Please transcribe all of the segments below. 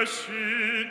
erschien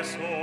Jesu